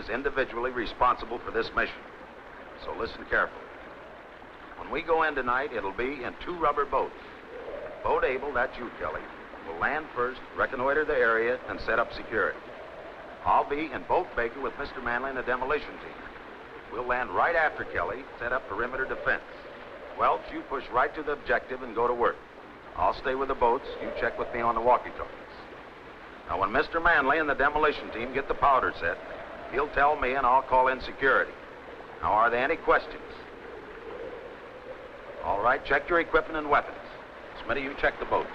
is individually responsible for this mission. So listen carefully. When we go in tonight, it'll be in two rubber boats. Boat Able, that's you, Kelly, will land first, reconnoiter the area, and set up security. I'll be in Boat Baker with Mr. Manley and the demolition team. We'll land right after Kelly, set up perimeter defense. Welch, you push right to the objective and go to work. I'll stay with the boats. You check with me on the walkie-talkies. Now, when Mr. Manley and the demolition team get the powder set, he'll tell me and I'll call in security. Now, are there any questions? All right, check your equipment and weapons. Smitty, you check the boats.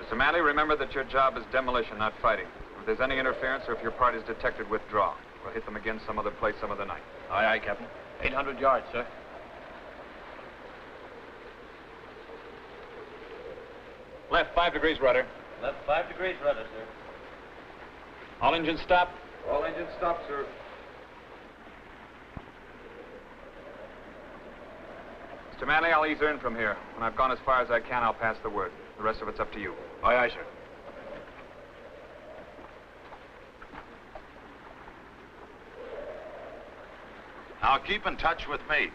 Mr. Manley, remember that your job is demolition, not fighting. If there's any interference or if your party's detected, withdraw. We'll hit them again some other place some other night. Aye, aye, Captain. 800 yards, sir. Left five degrees rudder. Left five degrees rudder, sir. All engines stop. All engines stop, sir. Mr. Manley, I'll ease in from here. When I've gone as far as I can, I'll pass the word. The rest of it's up to you. Aye, aye, sir. Now keep in touch with me.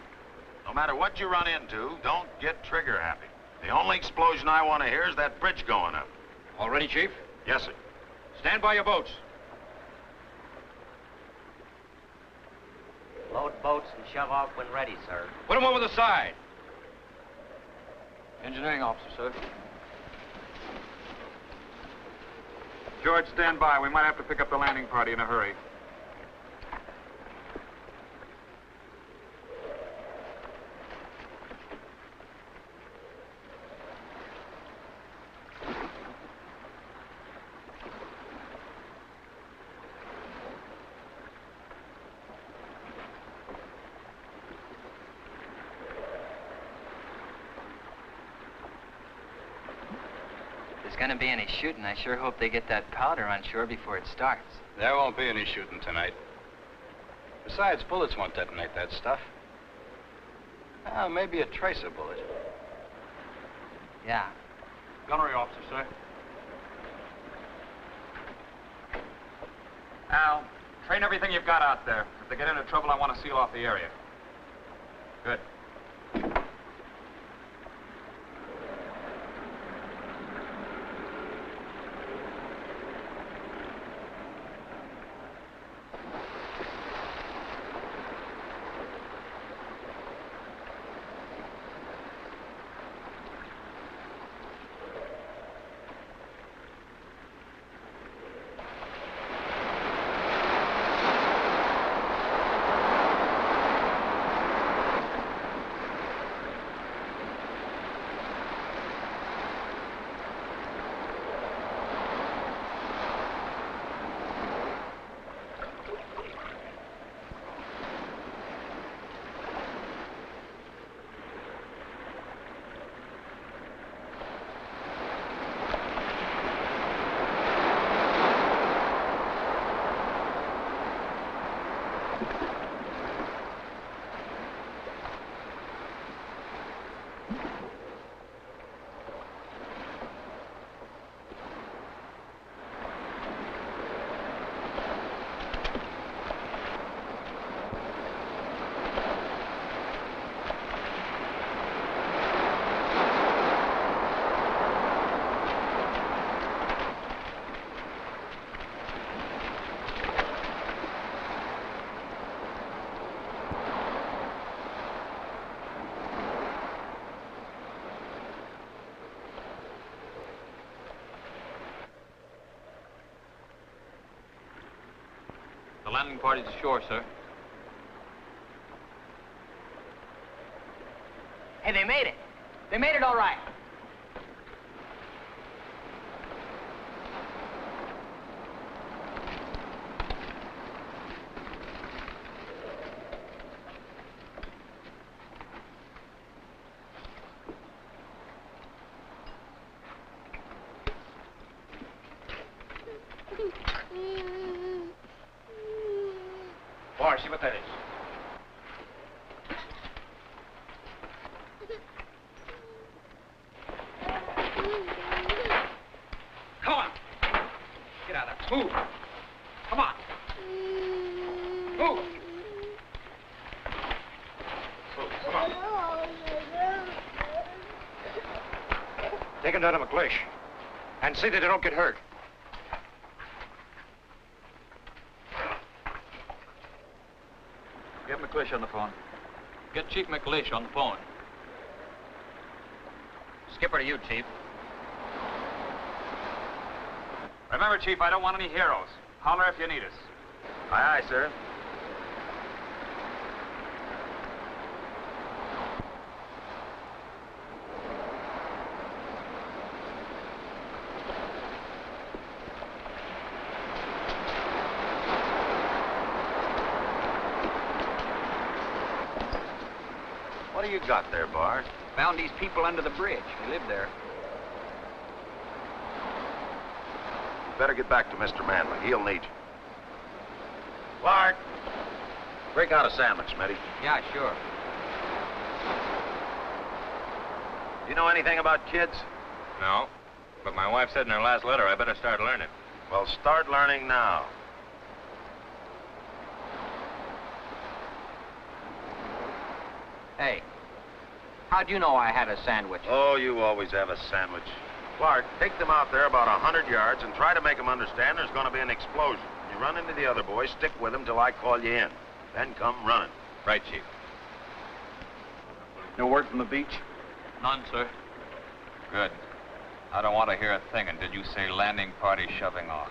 No matter what you run into, don't get trigger happy. The only explosion I want to hear is that bridge going up. All ready, Chief? Yes, sir. Stand by your boats. Load boats and shove off when ready, sir. Put them over the side. Engineering officer, sir. George, stand by. We might have to pick up the landing party in a hurry. there's going to be any shooting, I sure hope they get that powder on shore before it starts. There won't be any shooting tonight. Besides, bullets won't detonate that stuff. Ah, maybe a tracer bullet. Yeah. Gunnery officer, sir. Al, train everything you've got out there. If they get into trouble, I want to seal off the area. Good. Landing party's ashore, sir. Hey, they made it. They made it all right. Take them down to McLeish. And see that they don't get hurt. Get McLeish on the phone. Get Chief McLeish on the phone. Skipper to you, Chief. Remember, Chief, I don't want any heroes. Holler if you need us. Aye, aye, sir. Got there, Bart? Found these people under the bridge. They live there. You better get back to Mr. Manley. He'll need you. Bart! Break out a sandwich, Smitty. Yeah, sure. Do you know anything about kids? No. But my wife said in her last letter I better start learning. Well, start learning now. Hey, how'd you know I had a sandwich? Oh, you always have a sandwich. Clark, take them out there about a 100 yards and try to make them understand there's going to be an explosion. You run into the other boys, stick with them till I call you in. Then come running. Right, Chief. No word from the beach? None, sir. Good. I don't want to hear a thing. And did you say landing party shoving off?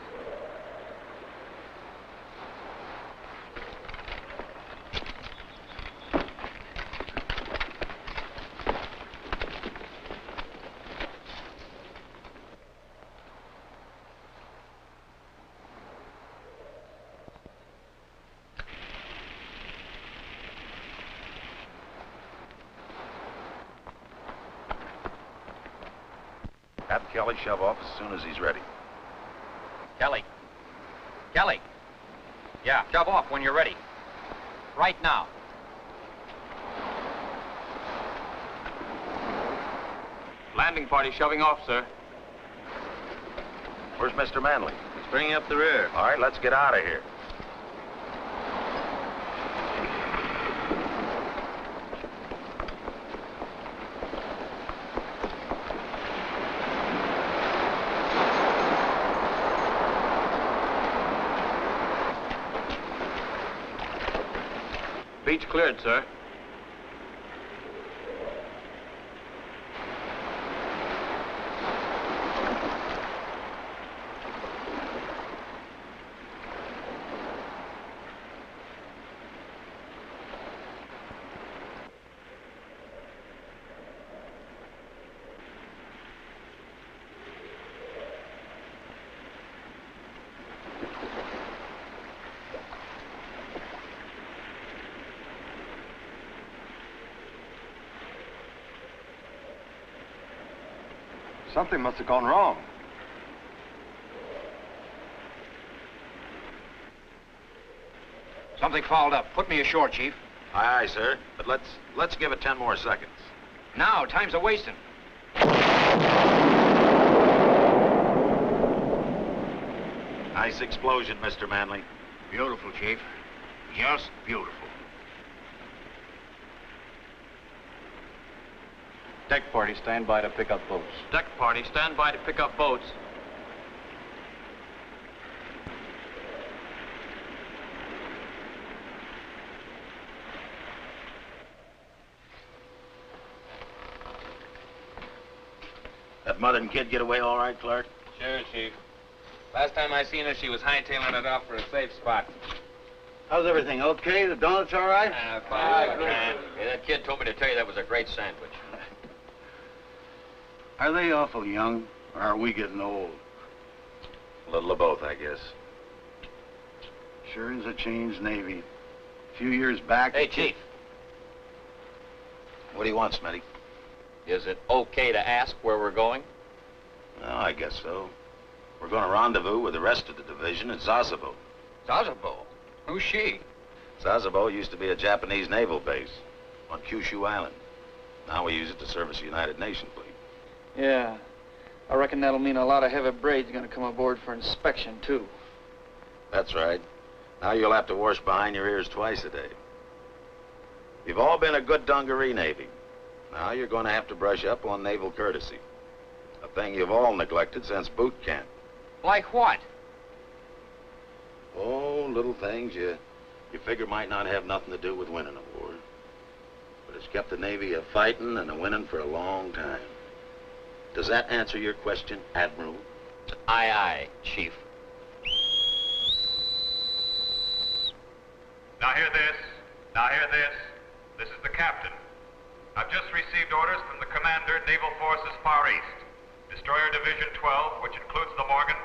Have Kelly shove off as soon as he's ready. Kelly. Kelly. Yeah, shove off when you're ready. Right now. Landing party shoving off, sir. Where's Mr. Manley? He's bringing up the rear. All right, let's get out of here. Beach cleared, sir. Something must have gone wrong. Something fouled up. Put me ashore, Chief. Aye, aye, sir. But let's let's give it ten more seconds. Now, time's a wasting. Nice explosion, Mr. Manley. Beautiful, Chief. Just beautiful. Deck party, stand by to pick up boats. Deck party, stand by to pick up boats. That mother and kid get away all right, Clark? Sure, Chief. Last time I seen her, she was hightailing it off for a safe spot. How's everything? Okay? The donuts all right? Ah, fine. Yeah, that kid told me to tell you that was a great sandwich. Are they awful young, or are we getting old? A little of both, I guess. Sure is a changed Navy. A few years back... Hey, Chief, What do you want, Smitty? is it okay to ask where we're going? Well, I guess so. We're going to rendezvous with the rest of the division at Sasebo. Sasebo. Who's she? Sasebo used to be a Japanese naval base on Kyushu Island. Now we use it to service the United Nations fleet. Yeah. I reckon that'll mean a lot of heavy braid's gonna come aboard for inspection, too. That's right. Now you'll have to wash behind your ears twice a day. You've all been a good dungaree Navy. Now you're going to have to brush up on naval courtesy. A thing you've all neglected since boot camp. Like what? Oh, little things you you figure might not have nothing to do with winning a war. But it's kept the Navy a fighting and a winning for a long time. Does that answer your question, Admiral? Aye, aye, Chief. Now hear this. Now hear this. This is the captain. I've just received orders from the commander, Naval Forces Far East. Destroyer Division 12, which includes the Morgan,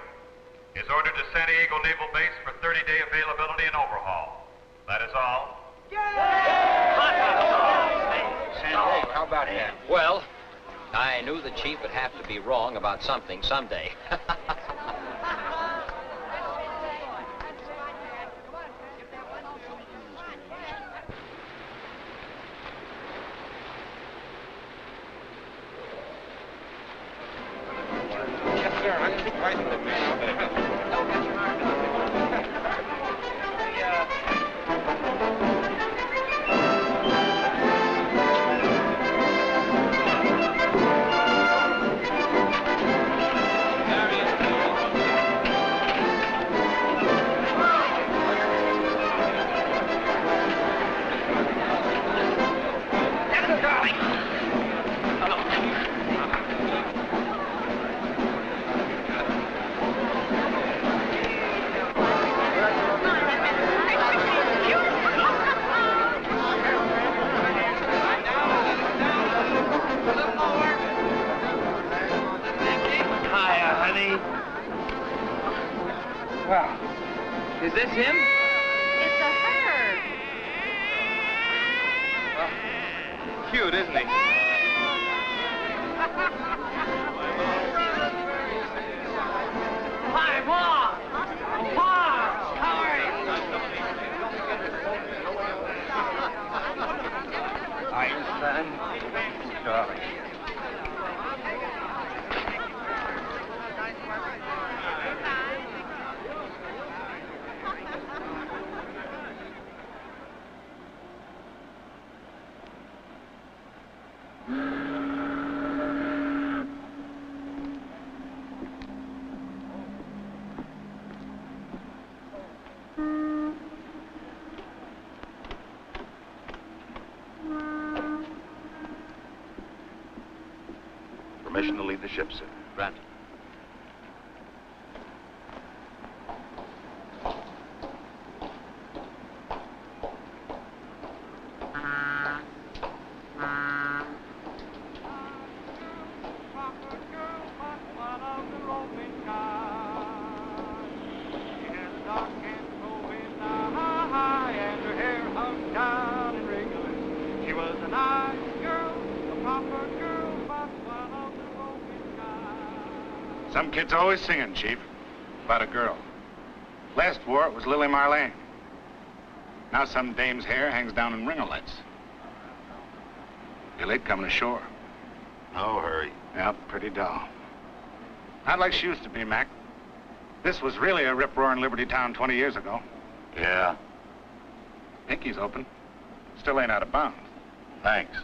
is ordered to San Diego Naval Base for 30-day availability and overhaul. That is all. Yes! How about that? Well, I knew the chief would have to be wrong about something someday. Permission to leave the ship, sir. Granted. She was a nice girl, a proper girl, but one of the roving guys. Some kid's always singing, Chief, about a girl. Last war, it was Lily Marlene. Now some dame's hair hangs down in ringlets. You're late coming ashore. No hurry. Yep, pretty dull. Not like she used to be, Mac. This was really a rip-roaring Liberty Town 20 years ago. Yeah, Pinky's open. Still ain't out of bounds. thanks.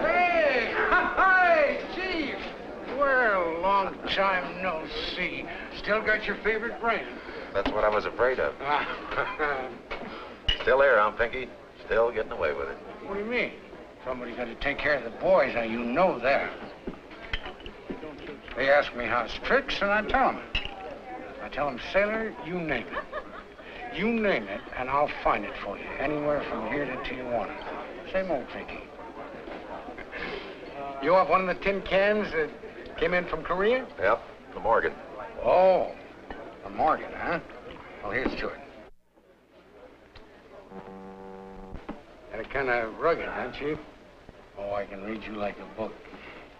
Hey! Hi, Chief! Well, long time no see. Still got your favorite brand? That's what I was afraid of. Still here, huh, Pinky? Still getting away with it. what do you mean? Somebody got to take care of the boys, now you know that. They ask me how's tricks, and I tell them. I tell them, sailor, you name it. You name it, and I'll find it for you, anywhere from here to Tijuana. Same old Pinky. You have one of the tin cans that came in from Korea? Yep, the Morgan. Oh, a Morgan, huh? Well, here's to it. And it kind of rugged, huh, Chief? Oh, I can read you like a book.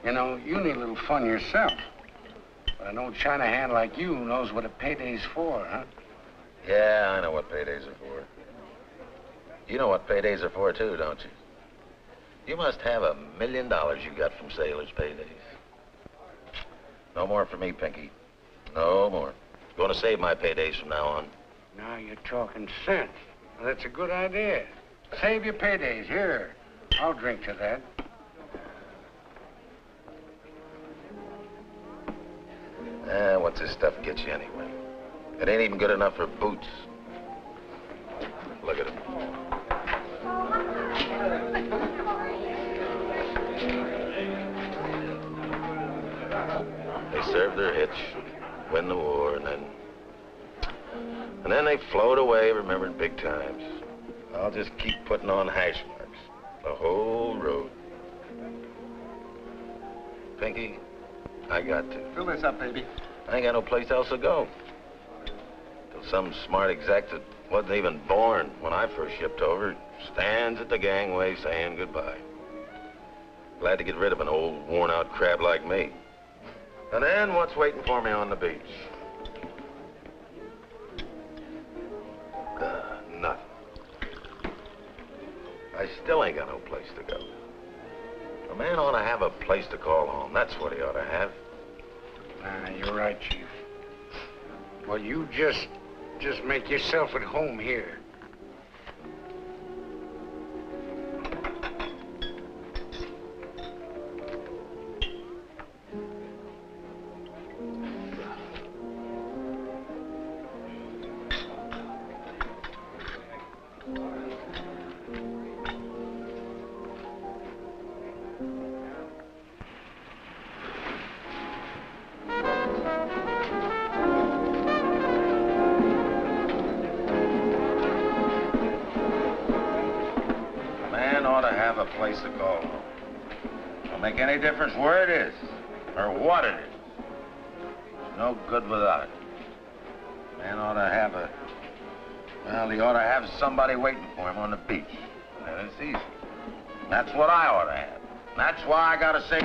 You know, you need a little fun yourself. But an old China hand like you knows what a payday's for, huh? Yeah, I know what paydays are for. You know what paydays are for, too, don't you? You must have a million dollars you got from sailors' paydays. No more for me, Pinky. No more. Going to save my paydays from now on. Now you're talking sense. Well, that's a good idea. Save your paydays. Here, I'll drink to that. Eh, what's this stuff get you anyway? It ain't even good enough for boots. Look at it. They serve their hitch, win the war, and then... And then they float away, remembering big times. I'll just keep putting on hash The whole road. Pinky, I got to. Fill this up, baby. I ain't got no place else to go. Till some smart exec that wasn't even born when I first shipped over stands at the gangway saying goodbye. Glad to get rid of an old, worn-out crab like me. And then what's waiting for me on the beach? I still ain't got no place to go. A man ought to have a place to call home. That's what he ought to have. Ah, you're right, Chief. Well, you just, just make yourself at home here.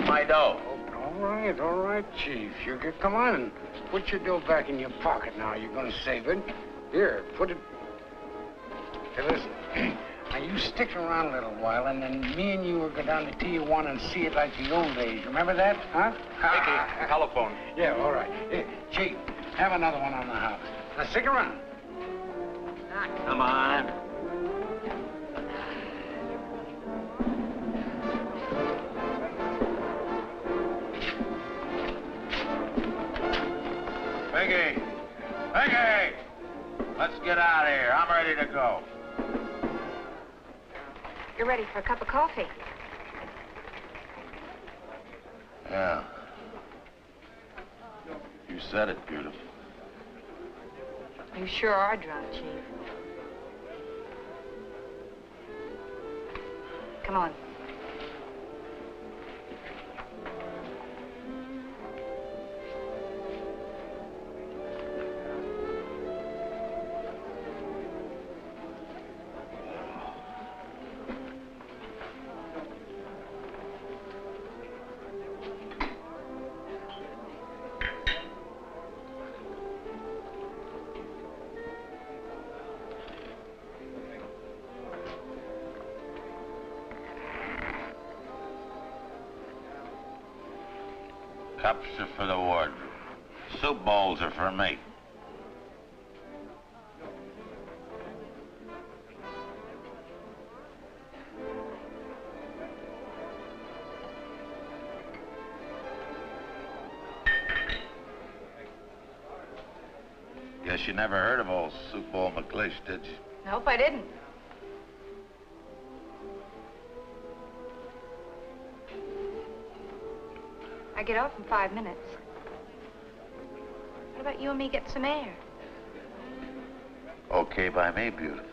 My dough. All right, all right, Chief. You can come on and put your dough back in your pocket now. You're going to save it. Here, put it. Hey, listen. now, you stick around a little while, and then me and you will go down to Tijuana and see it like the old days. Remember that, huh? Mickey, telephone. Yeah, all right. Here, Chief, have another one on the house. Now, stick around. Come on. Let's get out of here. I'm ready to go. You're ready for a cup of coffee. Yeah. You said it beautiful. You sure are drunk, Chief. Come on. Never heard of old Soup Bowl McLeish, did you? Nope, I didn't. I get off in five minutes. What about you and me get some air? Okay by me, beautiful.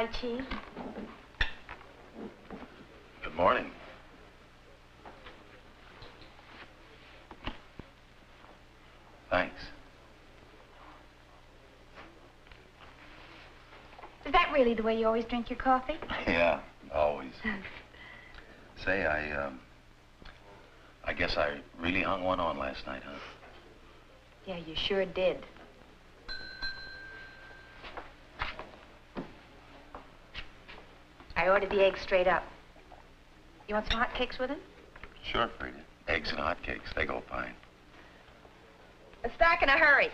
Hi, Chief. Good morning. Thanks. Is that really the way you always drink your coffee? Yeah, always. Say, I, um, I guess I really hung one on last night, huh? Yeah, you sure did. I ordered the eggs straight up. You want some hot cakes with them? Sure, Frida. Eggs and hotcakes, they go fine. Let's back in a hurry.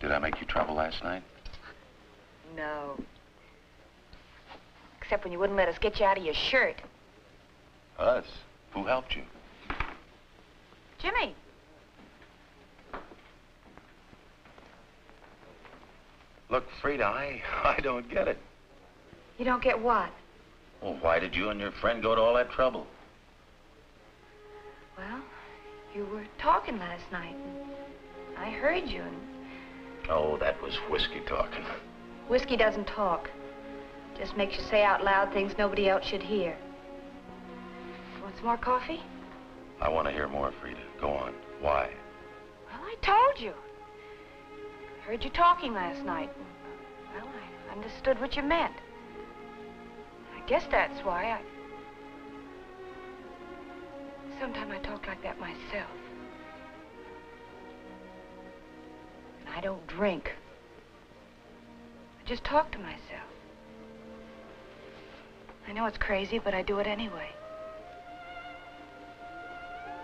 Did I make you trouble last night? No. Except when you wouldn't let us get you out of your shirt. Us? Who helped you? Jimmy. Look, Frida, I, I don't get it. You don't get what? Well, why did you and your friend go to all that trouble? Well, you were talking last night. And I heard you, and Oh, that was whiskey talking. whiskey doesn't talk. Just makes you say out loud things nobody else should hear. Want some more coffee? I want to hear more, Frida. Go on. Why? Well, I told you. Heard you talking last night. Well, I understood what you meant. I guess that's why I... Sometimes I talk like that myself. And I don't drink. I just talk to myself. I know it's crazy, but I do it anyway.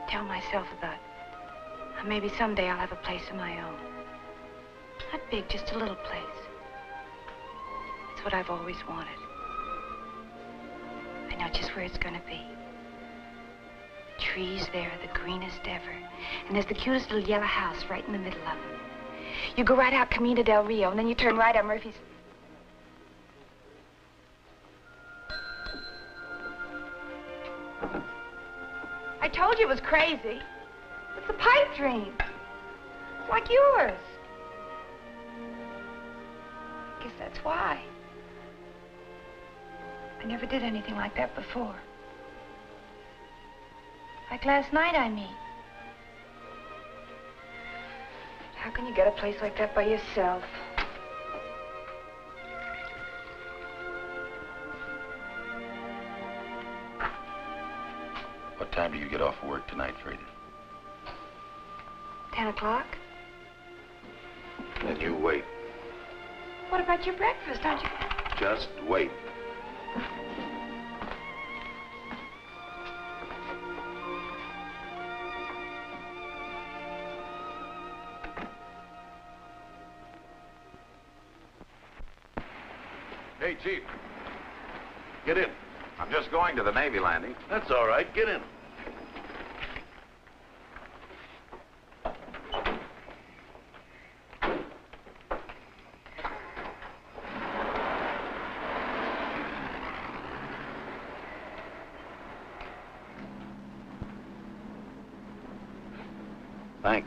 Tell myself about uh, maybe someday I'll have a place of my own. Not big, just a little place. It's what I've always wanted. I know just where it's gonna be. Trees there are the greenest ever. And there's the cutest little yellow house right in the middle of them. You go right out Camino del Rio, and then you turn right on Murphy's. I told you it was crazy. It's a pipe dream. It's like yours. I guess that's why. I never did anything like that before. Like last night, I mean. How can you get a place like that by yourself? What time do you get off work tonight, Frida? Ten o'clock? Then you wait. What about your breakfast? Aren't you? Just wait. Hey, Chief. Get in. I'm just going to the Navy landing. That's all right. Get in.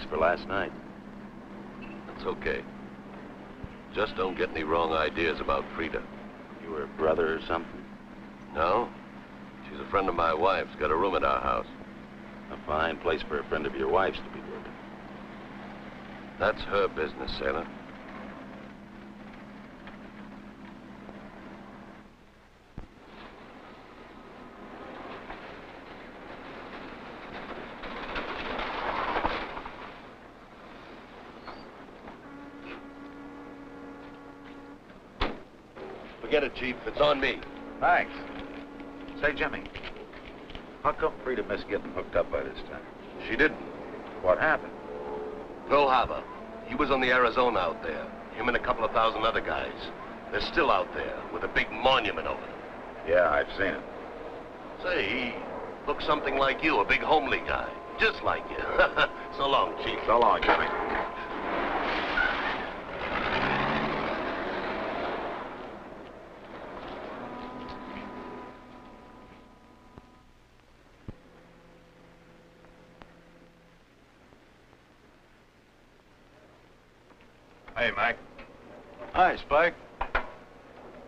Thanks for last night. That's okay. Just don't get any wrong ideas about Frida. You were a brother or something? No? She's a friend of my wife's. Got a room at our house. A fine place for a friend of your wife's to be working. That's her business, Sailor. Forget it, Chief. It's on me. Thanks. Say, Jimmy, how come Frida missed getting hooked up by this time? She didn't. What happened? Pearl Harbor. He was on the Arizona out there. Him and a couple of thousand other guys. They're still out there with a big monument over them. Yeah, I've seen him. Say, he looks something like you, a big homely guy. Just like you. so long, Chief. So long, Jimmy. Hey, Mac. Hi, Spike.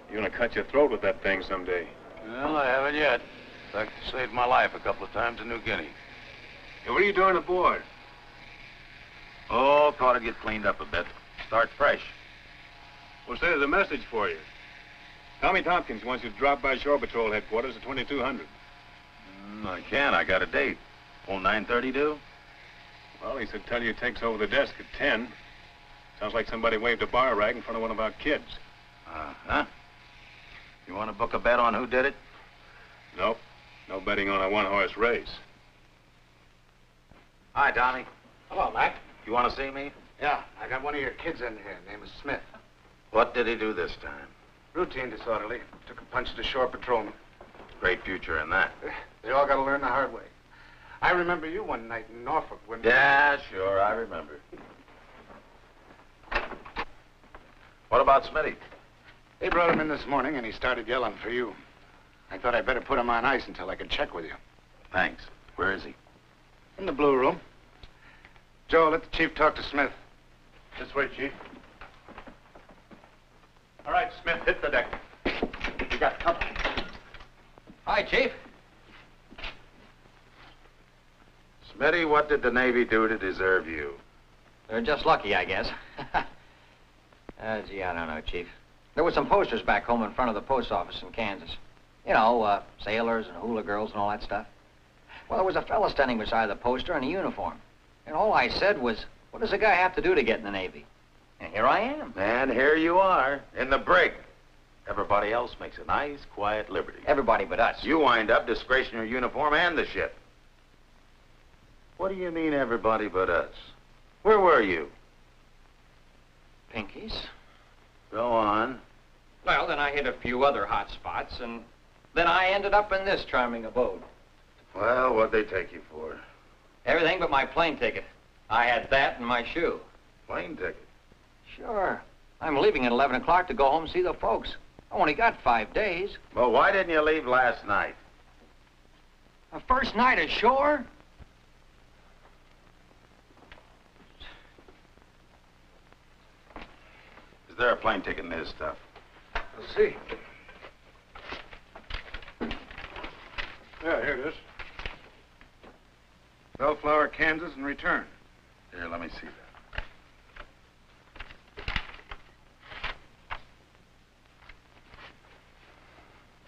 You're gonna cut your throat with that thing someday. Well, I haven't yet. In fact, it saved my life a couple of times in New Guinea. Hey, what are you doing aboard? Oh, thought it'd get cleaned up a bit. Start fresh. Well, say there's a message for you. Tommy Tompkins wants you to drop by Shore Patrol headquarters at 2200. Mm, I can't. I got a date. Oh, 9.30 do? Well, he said tell you takes over the desk at 10. Sounds like somebody waved a bar rag in front of one of our kids. Uh-huh. You want to book a bet on who did it? Nope. No betting on a one-horse race. Hi, Tommy. Hello, Mac. You want to see me? Yeah, I got one of your kids in here. Name is Smith. What did he do this time? Routine disorderly. Took a punch to shore patrolman. Great future in that. Eh, they all got to learn the hard way. I remember you one night in Norfolk when... Yeah, sure, I remember. What about Smitty? They brought him in this morning and he started yelling for you. I thought I'd better put him on ice until I could check with you. Thanks. Where is he? In the blue room. Joe, let the chief talk to Smith. This way, Chief. All right, Smith, hit the deck. You got company. Hi, Chief. Smitty, what did the Navy do to deserve you? They're just lucky, I guess. uh, gee, I don't know, Chief. There were some posters back home in front of the post office in Kansas. You know, uh, sailors and hula girls and all that stuff. Well, there was a fellow standing beside the poster in a uniform. And all I said was, what does a guy have to do to get in the Navy? And here I am. And here you are, in the brig. Everybody else makes a nice, quiet liberty. Everybody but us. You wind up disgracing your uniform and the ship. What do you mean, everybody but us? Where were you? Pinky's. Go on. Well, then I hit a few other hot spots, and then I ended up in this charming abode. Well, what'd they take you for? Everything but my plane ticket. I had that and my shoe. Plane ticket. Sure. I'm leaving at 11 o'clock to go home and see the folks. I only got five days. Well, why didn't you leave last night? The first night ashore? Is there a plane ticket in this stuff? Let's see. Yeah, here it is. Bellflower, Kansas, and return. Here, let me see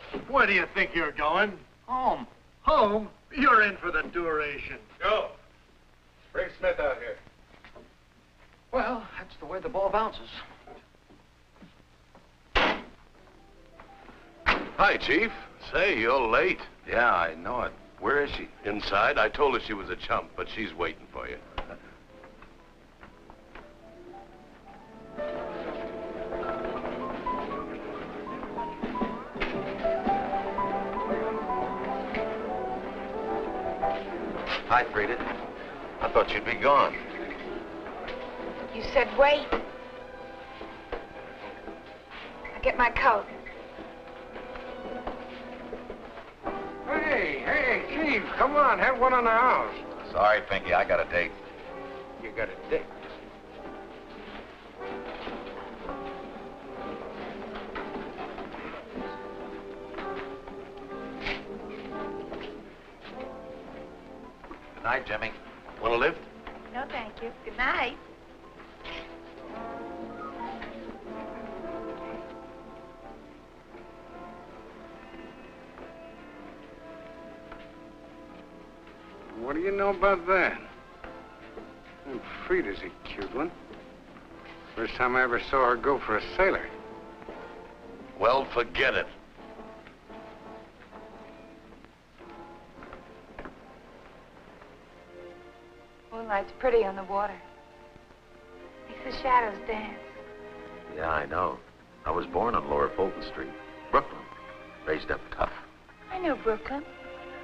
that. Where do you think you're going? Home. Home? You're in for the duration. Go. Bring Smith out here. Well, that's the way the ball bounces. Hi, Chief. Say, you're late. Yeah, I know it. Where is she? Inside, I told her she was a chump, but she's waiting for you. Hi, Frida. I thought you'd be gone. You said wait. I'll get my coat. Hey, hey, Chief, come on, have one on the house. Sorry, Pinky, I got a date. You got a date. Good night, Jimmy. Want a lift? No, thank you. Good night. What do you know about that? Oh, Frida's a cute one. First time I ever saw her go for a sailor. Well, forget it. Moonlight's pretty on the water. Makes the shadows dance. Yeah, I know. I was born on Lower Fulton Street, Brooklyn. Raised up tough. I know Brooklyn.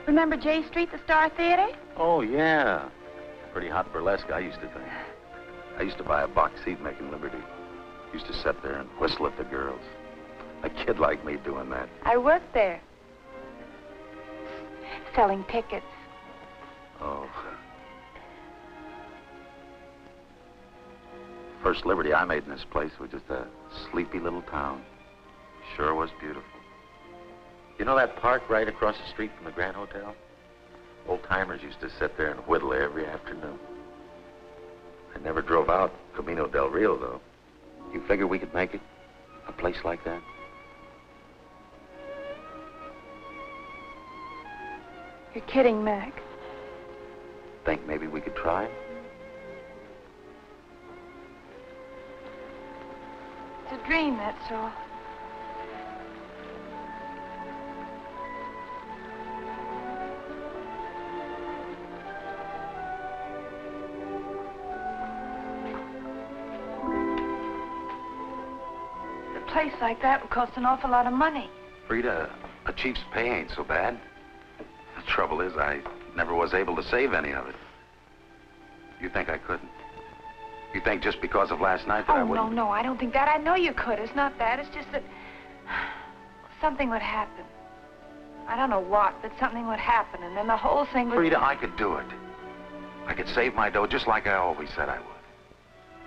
Remember J Street, the Star Theater? Oh, yeah. Pretty hot burlesque, I used to think. I used to buy a box seat making Liberty. Used to sit there and whistle at the girls. A kid like me doing that. I worked there. Selling tickets. Oh. First Liberty I made in this place was just a sleepy little town. Sure was beautiful. You know that park right across the street from the Grand Hotel? Old timers used to sit there and whittle every afternoon. I never drove out Camino del Rio, though. You figure we could make it? A place like that? You're kidding, Mac. Think maybe we could try? It's a dream, that's all. Like that would cost an awful lot of money. Frida, a chief's pay ain't so bad. The trouble is, I never was able to save any of it. You think I couldn't? You think just because of last night that I Oh, no, wouldn't? no, I don't think that. I know you could. It's not that. It's just that something would happen. I don't know what, but something would happen, and then the whole thing would... Frida, I could do it. I could save my dough just like I always said I would.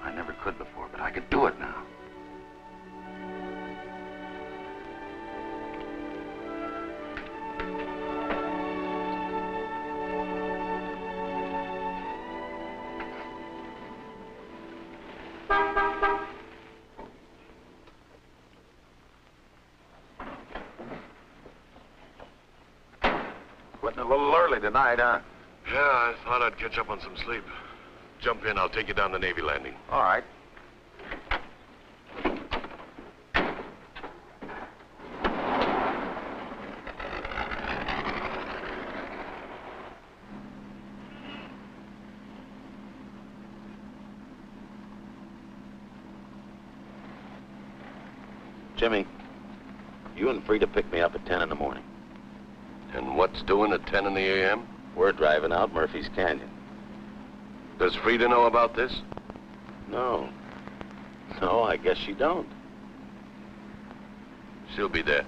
I never could before, but I could do it now. Tonight, huh? Yeah, I thought I'd catch up on some sleep. Jump in, I'll take you down to Navy Landing. All right. Jimmy, you and Frida pick me up at 10 in the morning. And what's doing at 10 in the a.m.? We're driving out Murphy's Canyon. Does Frida know about this? No. No, I guess she don't. She'll be there.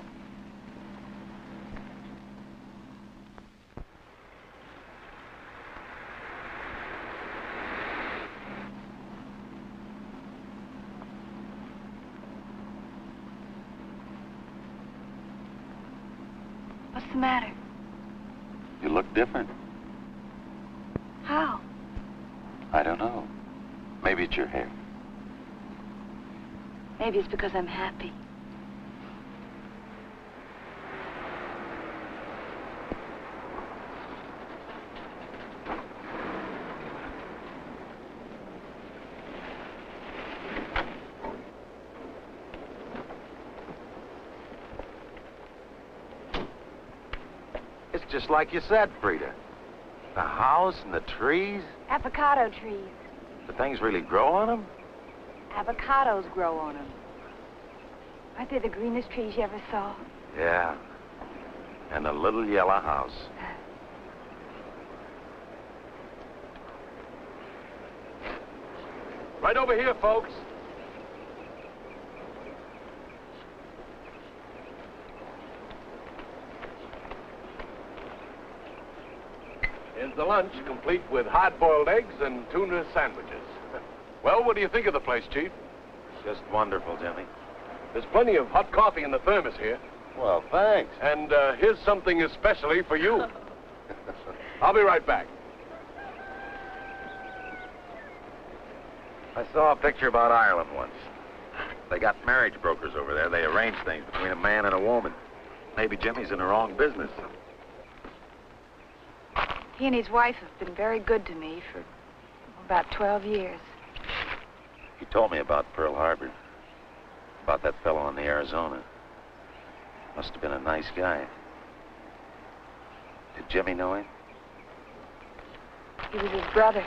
What's the matter? You look different. How? I don't know. Maybe it's your hair. Maybe it's because I'm happy. It's just like you said, Frida. The house and the trees, Avocado trees. the things really grow on them? Avocados grow on them. Aren't they the greenest trees you ever saw? Yeah. And a little yellow house. Right over here, folks. Here's the lunch, complete with hard-boiled eggs and tuna sandwiches. Well, what do you think of the place, Chief? Just wonderful, Jimmy. There's plenty of hot coffee in the thermos here. Well, thanks. And uh, here's something especially for you. I'll be right back. I saw a picture about Ireland once. They got marriage brokers over there. They arrange things between a man and a woman. Maybe Jimmy's in the wrong business. He and his wife have been very good to me for about 12 years. He told me about Pearl Harbor. About that fellow on the Arizona. Must have been a nice guy. Did Jimmy know him? He was his brother.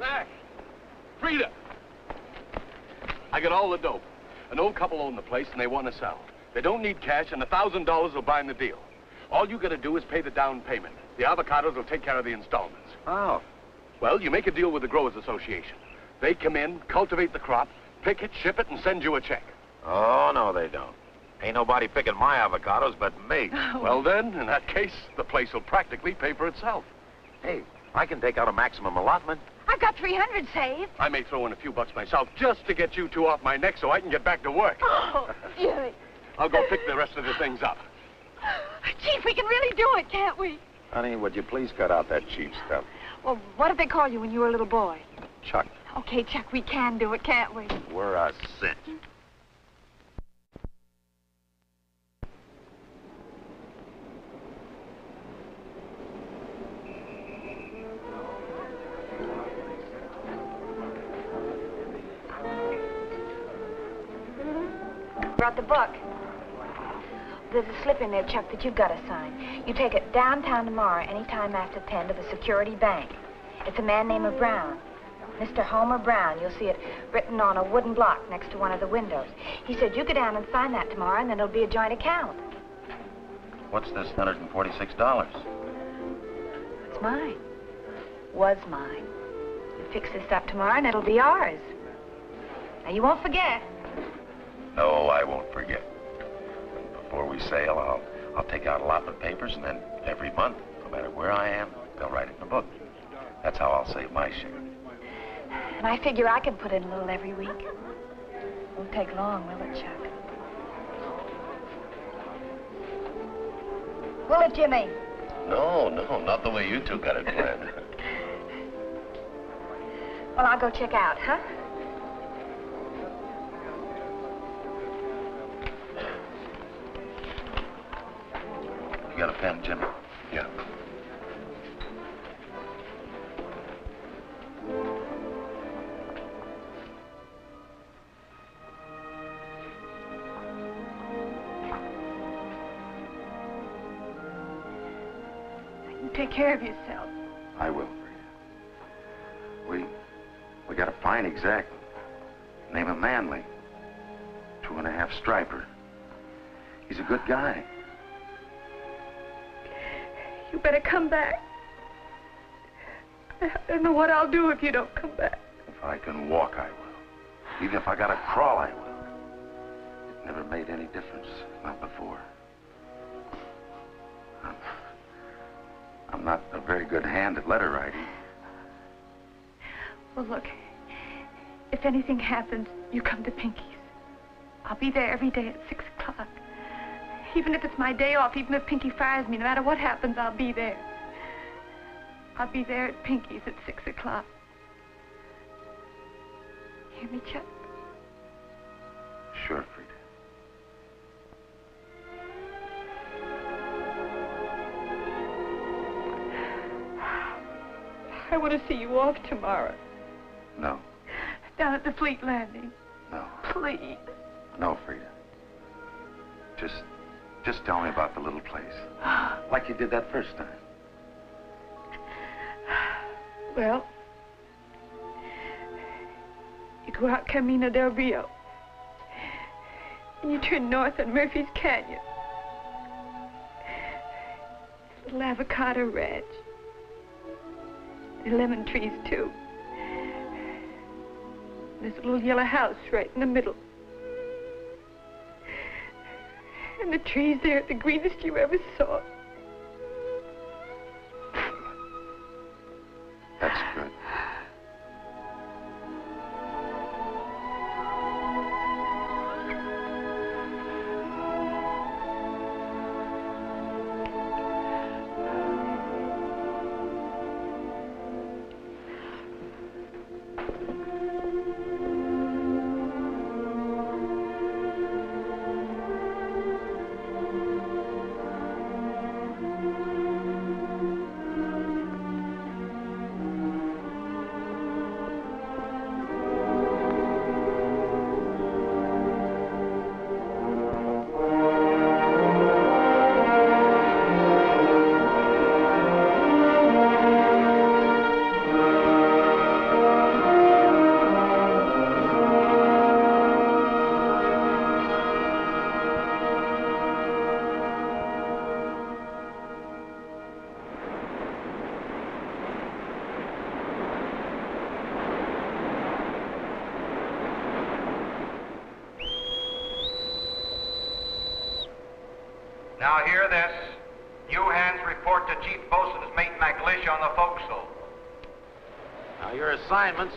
Mac! Frida! I got all the dope. An old couple own the place and they want to sell. They don't need cash and a thousand dollars will buy them the deal. All you gotta do is pay the down payment. The avocados will take care of the installments. Oh. Well, you make a deal with the Growers Association. They come in, cultivate the crop, pick it, ship it, and send you a check. Oh, no, they don't. Ain't nobody picking my avocados but me. Well then, in that case, the place will practically pay for itself. Hey, I can take out a maximum allotment. I've got 300 saved. I may throw in a few bucks myself just to get you two off my neck so I can get back to work. Oh, Jimmy. I'll go pick the rest of the things up. Chief, we can really do it, can't we? Honey, would you please cut out that cheap stuff? Well, what did they call you when you were a little boy? Chuck, Okay, Chuck, we can do it, can't we? we're a cinch. Book. There's a slip in there, Chuck, that you've got to sign. You take it downtown tomorrow, anytime after 10, to the Security Bank. It's a man named Brown. Mr. Homer Brown. You'll see it written on a wooden block next to one of the windows. He said you go down and sign that tomorrow, and then it'll be a joint account. What's this $146? It's mine. Was mine. You fix this up tomorrow, and it'll be ours. Now, you won't forget. No, I won't forget. Before we sail, I'll, I'll take out a lot of papers, and then every month, no matter where I am, they'll write it in the book. That's how I'll save my share. And I figure I can put in a little every week. Won't take long, will it, Chuck? Will it, Jimmy? No, no, not the way you two got it planned. Well, I'll go check out, huh? You got a pen, Jimmy? Yeah. You take care of yourself. I will, Frida. We, we got a fine exec. Name him Manley. Two and a half striper. He's a good guy. You better come back. I don't know what I'll do if you don't come back. If I can walk, I will. Even if I gotta crawl, I will. It never made any difference. Not before. I'm, I'm not a very good hand at letter writing. Well, look, if anything happens, you come to Pinky's. I'll be there every day at 6 o'clock. Even if it's my day off, even if Pinky fires me, no matter what happens, I'll be there. I'll be there at Pinky's at 6 o'clock. Hear me, Chuck? Sure, Frida. I want to see you off tomorrow. No, Down at the Fleet Landing. no, Please. no, Frida. Just, just tell me about the little place. Like you did that first time. Well, you go out Camino del Rio. And you turn north on Murphy's Canyon. Little avocado ranch. And lemon trees, too. There's a little yellow house right in the middle. And the trees there the greenest you ever saw.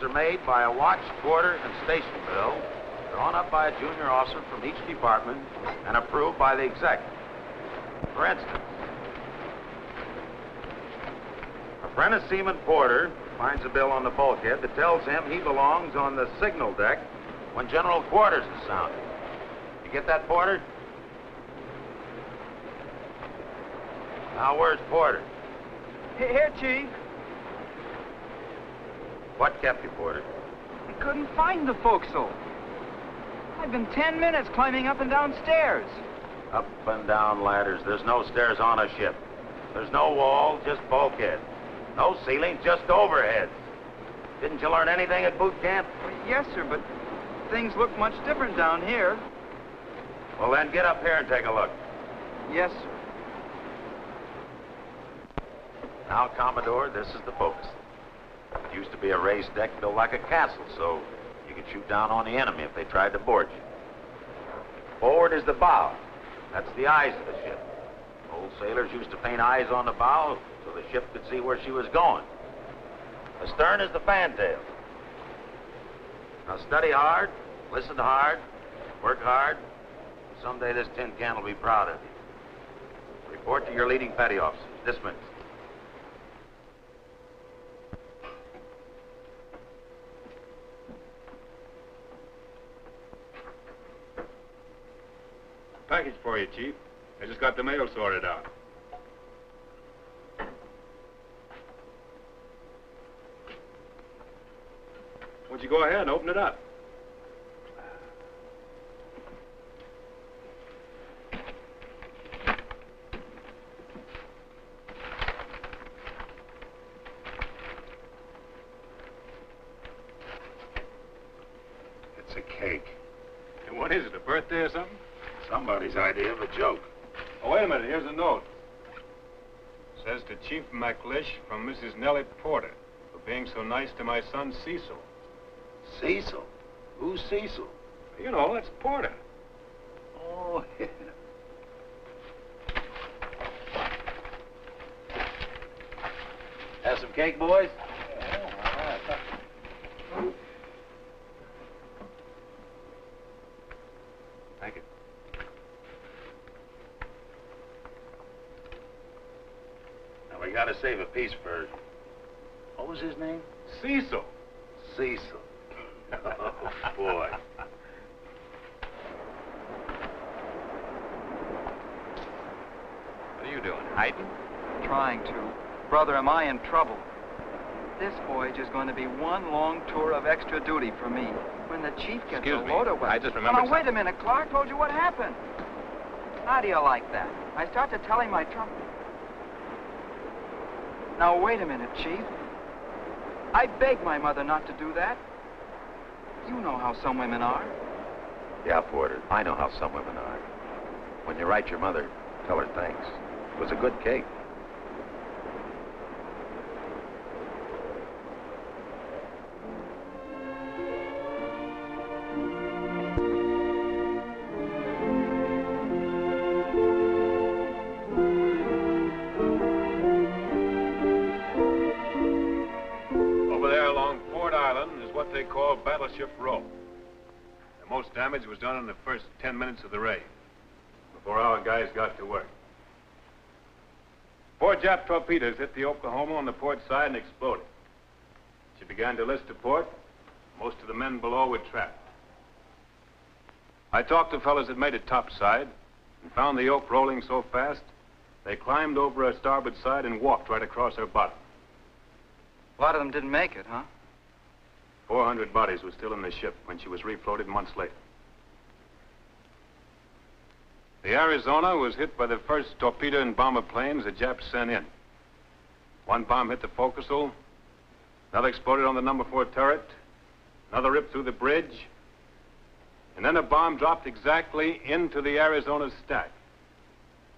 Are made by a watch, quarter, and station bill, drawn up by a junior officer from each department, and approved by the executive. For instance, Apprentice Seaman Porter finds a bill on the bulkhead that tells him he belongs on the signal deck when general quarters is sounded. You get that, Porter? Now, where's Porter? Here, Chief. What kept you, Porter? I couldn't find the forecastle. I've been ten minutes climbing up and down stairs. Up and down ladders. There's no stairs on a ship. There's no wall, just bulkhead. No ceiling, just overhead. Didn't you learn anything at boot camp? Yes, sir, but things look much different down here. Well, then get up here and take a look. Yes, sir. Now, Commodore, this is the fo'c'sle. It used to be a raised deck built like a castle, so you could shoot down on the enemy if they tried to board you. Forward is the bow. That's the eyes of the ship. Old sailors used to paint eyes on the bow so the ship could see where she was going. The stern is the fantail. Now study hard, listen hard, work hard. Someday this tin can will be proud of you. Report to your leading petty officers. Dismissed. Package for you, Chief. I just got the mail sorted out. Won't you go ahead and open it up? It's a cake. And what is it, a birthday or something? Somebody's idea of a joke. Oh, wait a minute. Here's a note. Says to Chief McLish from Mrs. Nellie Porter for being so nice to my son Cecil. Cecil? Who's Cecil? You know, that's Porter. Oh, yeah. Have some cake, boys? Thank you. Now, we gotta save a piece for... What was his name? Cecil. Cecil. Oh, boy. What are you doing, hiding? Trying to. Brother, am I in trouble? This voyage is going to be one long tour of extra duty for me. When the chief gets Excuse a me. load of... I just remembered now, wait a minute. Clark told you what happened. How do you like that? I start to tell him my trouble. Now, wait a minute, Chief. I begged my mother not to do that. You know how some women are. Yeah, Porter. I know how some women are. When you write your mother, tell her thanks. It was a good cake. Jap torpedoes hit the Oklahoma on the port side and exploded. She began to list to port. Most of the men below were trapped. I talked to fellows that made it topside and found the yoke rolling so fast they climbed over her starboard side and walked right across her bottom. A lot of them didn't make it, huh? 400 bodies were still in the ship when she was refloated months later. The Arizona was hit by the first torpedo and bomber planes the Japs sent in. One bomb hit the forecastle, another exploded on the number four turret, another ripped through the bridge, and then a bomb dropped exactly into the Arizona's stack,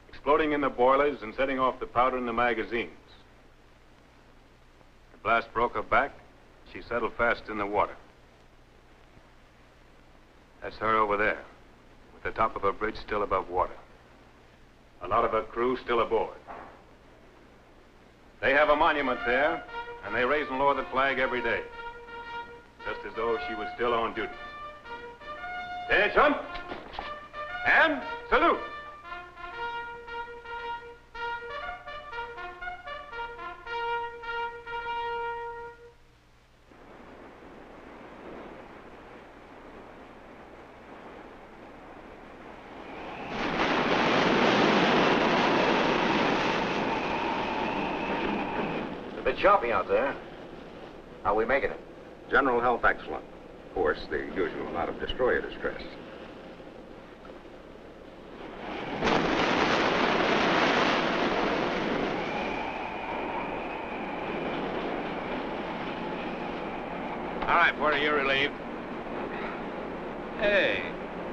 exploding in the boilers and setting off the powder in the magazines. The blast broke her back. She settled fast in the water. That's her over there, the top of her bridge still above water. A lot of her crew still aboard. They have a monument there, and they raise and lower the flag every day. Just as though she was still on duty. Attention! And salute! Bit choppy out there. How we making it? General health excellent. Of course, the usual amount of destroyer distress. All right, Porter, you're relieved. Hey,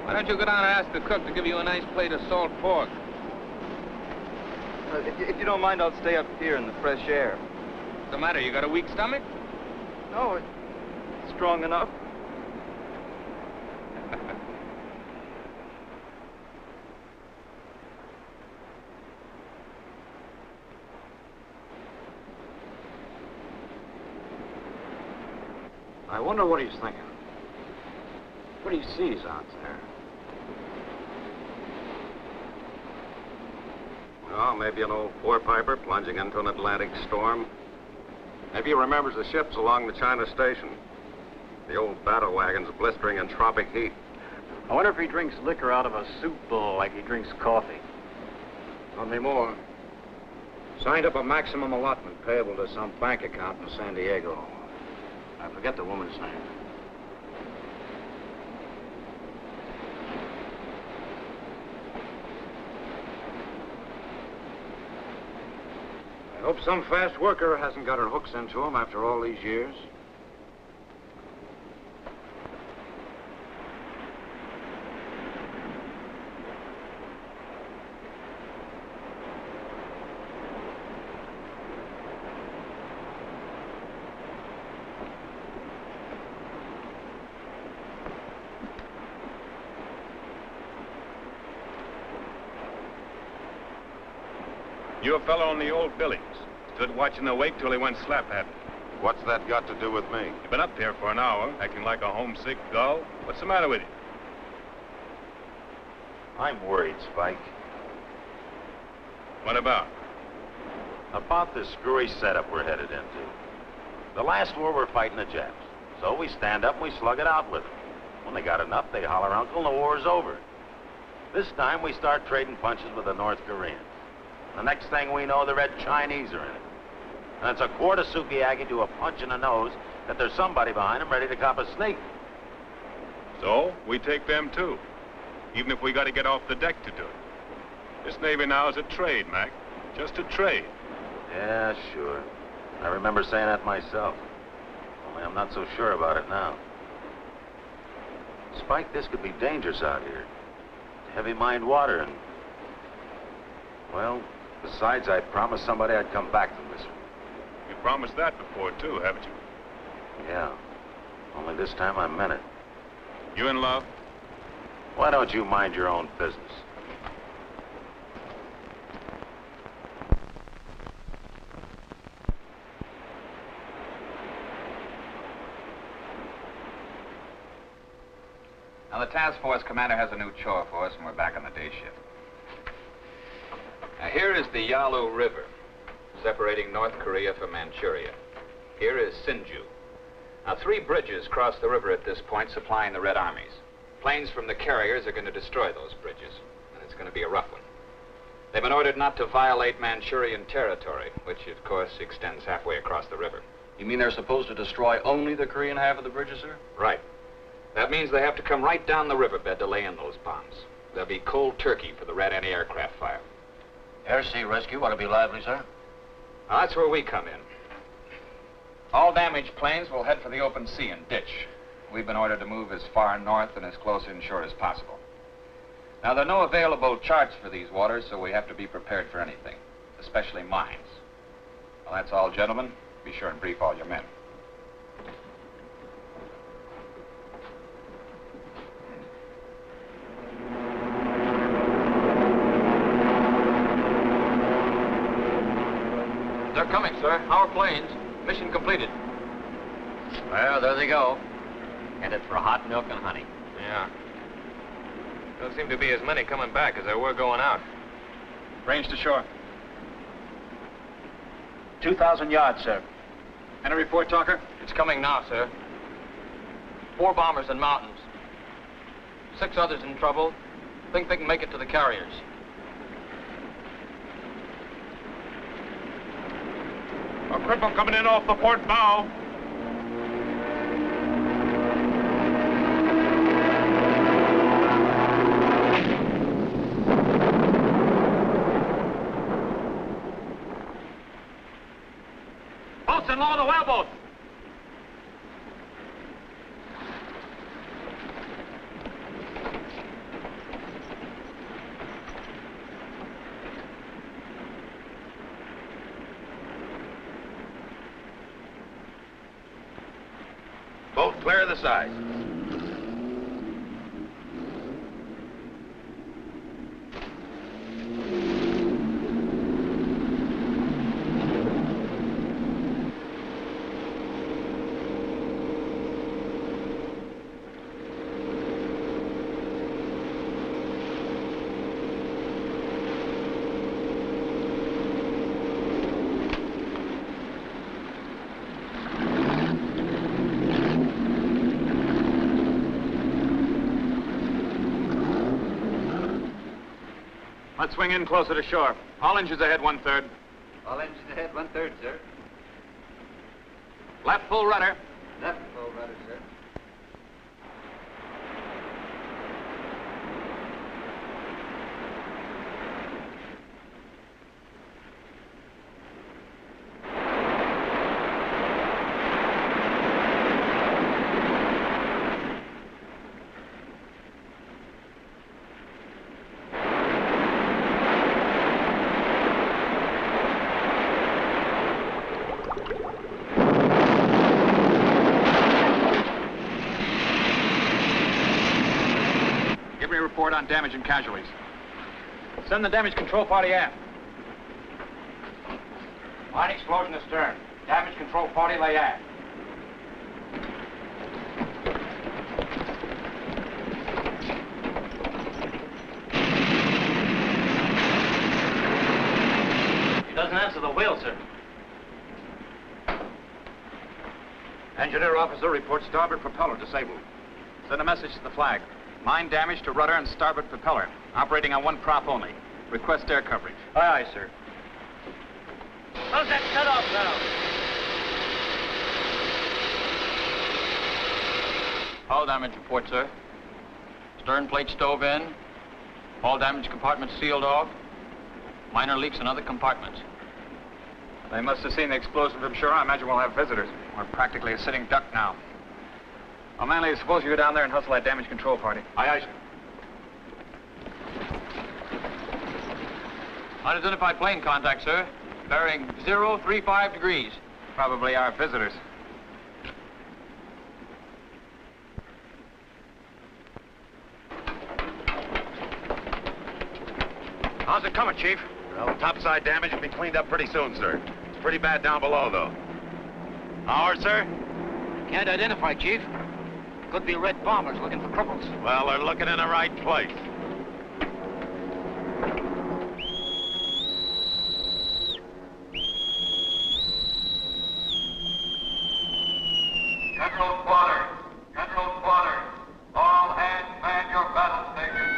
why don't you go down and ask the cook to give you a nice plate of salt pork? Uh, if, you- if you don't mind, I'll stay up here in the fresh air. What's the matter? You got a weak stomach? No, it's strong enough. I wonder what he's thinking. What he sees out there. Well, maybe an old four piper plunging into an Atlantic storm. Maybe he remembers the ships along the China station. The old battle wagons blistering in tropic heat. I wonder if he drinks liquor out of a soup bowl like he drinks coffee. Not anymore. Signed up a maximum allotment payable to some bank account in San Diego. I forget the woman's name. Some fast worker hasn't got her hooks into him after all these years. You a fellow on the old Billings. Stood watching the wake till he went slap happy. What's that got to do with me? You've been up here for an hour, acting like a homesick gull. What's the matter with you? I'm worried, Spike. What about? About this screwy setup we're headed into. The last war we're fighting the Japs. So we stand up and we slug it out with them. When they got enough, they holler uncle and the war's over. This time we start trading punches with the North Koreans. The next thing we know, the Red Chinese are in it. And it's a quart of sukiyaki to a punch in the nose that there's somebody behind him ready to cop a snake. So, we take them too. Even if we got to get off the deck to do it. This Navy now is a trade, Mac. Just a trade. Yeah, sure. I remember saying that myself. Only I'm not so sure about it now. Spike, this could be dangerous out here. Heavy mined water and... Well, besides, I promised somebody I'd come back from this one. You promised that before, too, haven't you? Yeah. Only this time I meant it. You in love? Why don't you mind your own business? Now, the task force commander has a new chore for us, and we're back on the day shift. Now, here is the Yalu River, separating North Korea from Manchuria. Here is Sinuiju. Now, three bridges cross the river at this point, supplying the Red Armies. Planes from the carriers are going to destroy those bridges, and it's going to be a rough one. They've been ordered not to violate Manchurian territory, which, of course, extends halfway across the river. You mean they're supposed to destroy only the Korean half of the bridges, sir? Right. That means they have to come right down the riverbed to lay in those bombs. They'll be cold turkey for the Red anti-aircraft fire. Air Sea Rescue ought to be lively, sir. Now, that's where we come in. All damaged planes will head for the open sea and ditch. We've been ordered to move as far north and as close inshore as possible. Now, there are no available charts for these waters, so we have to be prepared for anything, especially mines. Well, that's all, gentlemen. Be sure and brief all your men. They're coming, sir. Our planes. Mission completed. Well, there they go. Headed for hot milk and honey. Yeah. Don't seem to be as many coming back as there were going out. Range to shore. 2,000 yards, sir. Any report, Talker? It's coming now, sir. Four bombers in mountains. Six others in trouble. Think they can make it to the carriers. A cripple coming in off the port bow. Boatswain, lower the whaleboat. Boat clear of the side. Let's swing in closer to shore. All engines ahead, one third. All engines ahead, one third, sir. Left full rudder. Left full rudder, sir. Give me a report on damage and casualties. Send the damage control party aft. Mine explosion astern. Damage control party lay aft. Doesn't answer the wheel, sir. Engineer officer reports starboard propeller disabled. Send a message to the flag. Mine damage to rudder and starboard propeller. Operating on one prop only. Request air coverage. Aye, aye, sir. How's that cut off now? Hull damage report, sir. Stern plate stove in. All damage compartments sealed off. Minor leaks in other compartments. They must have seen the explosion from shore. I imagine we'll have visitors. We're practically a sitting duck now. Well, Manley, suppose you go down there and hustle that damage control party. Aye, aye, sir. Unidentified plane contact, sir. Bearing 035 degrees. Probably our visitors. How's it coming, Chief? Well, topside damage will be cleaned up pretty soon, sir. It's pretty bad down below, though. Ours, sir? Can't identify, Chief. Could be red bombers looking for cripples. Well, they're looking in the right place. Control quarters. Control quarters. All hands man your battle stations.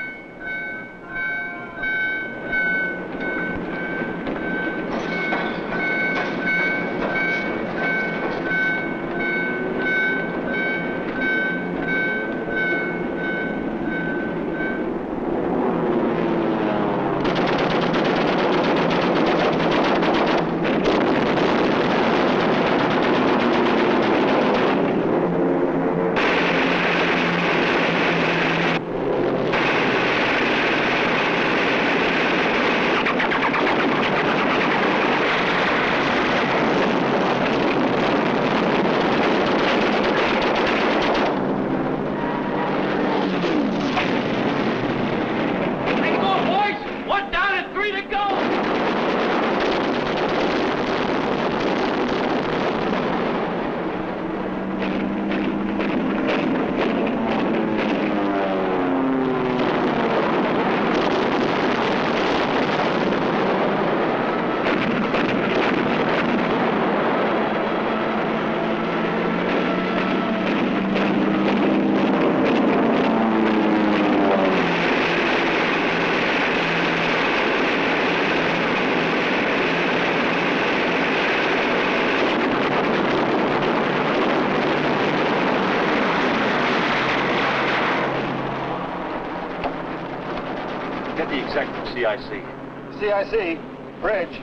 Get the exec from CIC. CIC, bridge.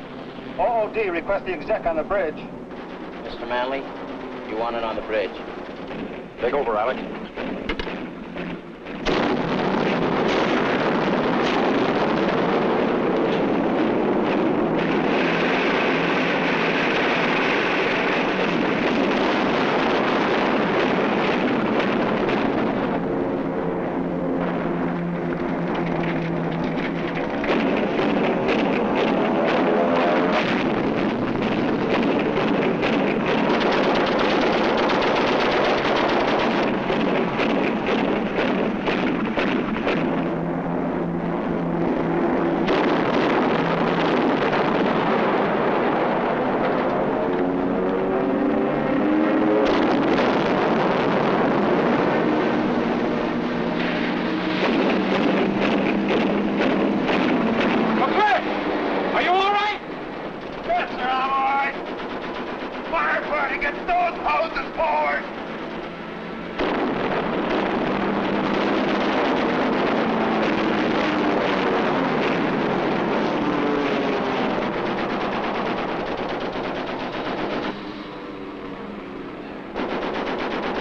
OOD, request the exec on the bridge. Mr. Manley, you want it on the bridge. Take over, Alec. McCliff! Are you all right? Yes, sir, I'm all right. Firefighter, get those hoses forward!